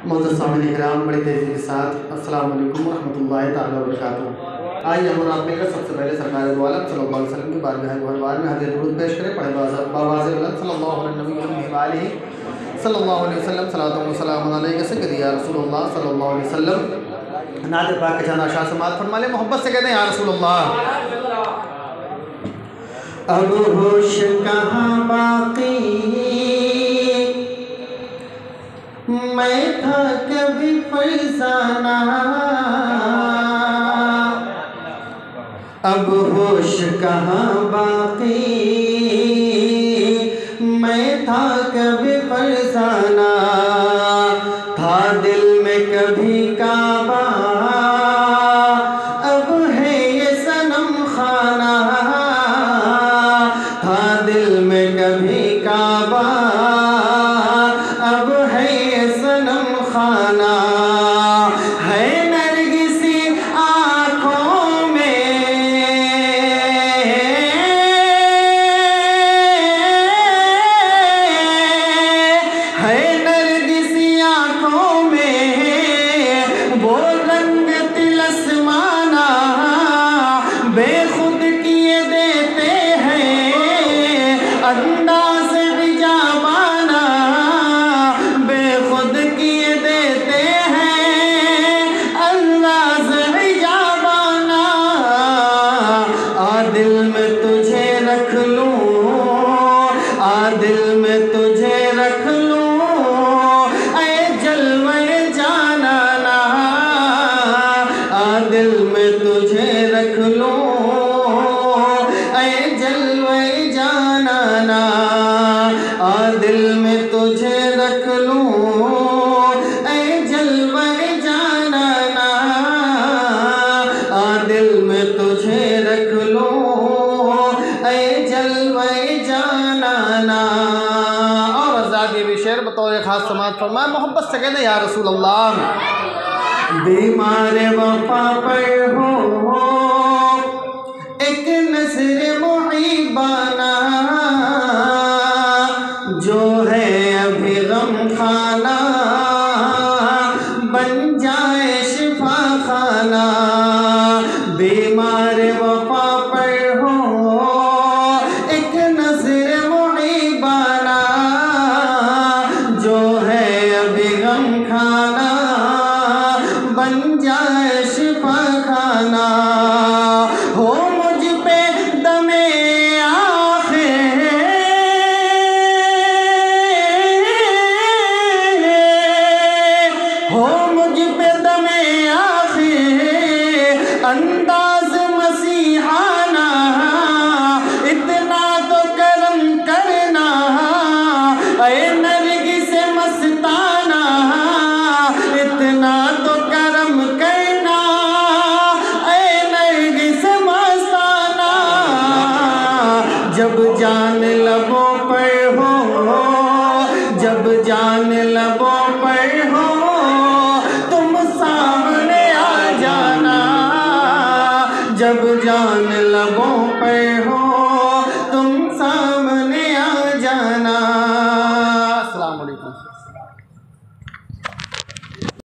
मोहम्मद सामिन कराम बड़ी तेज़ी के साथ अस्सलाम वालेकुम रहमतुल्लाहि ताला आइए हम आप मिलकर सबसे पहले सरकार दो आलम सल्लल्लाहु अलैहि वसल्लम गुहरबार में हदीर दुरूद पेश करें। पढ़े मोहब्बत से कहते हैं बाकी मैं था कभी फैजाना। अब होश कहाँ बाकी? मैं था कभी फैजाना। था दिल में कभी काबा। अब है ये सनम खाना। था दिल में कभी काबा। हैं बतौर ख़ास समाज फरमाए, मोहब्बत से कहते या रसूल अल्लाह बीमार वफा पर हो एक नज़र मुहिबाना जो है अभी गम खाना बन जाए शिफा खाना बीमार वफा खाना लबों पर हो, जब जान लबों पर हो, तुम सामने आ जाना। जब जान लबों पर हो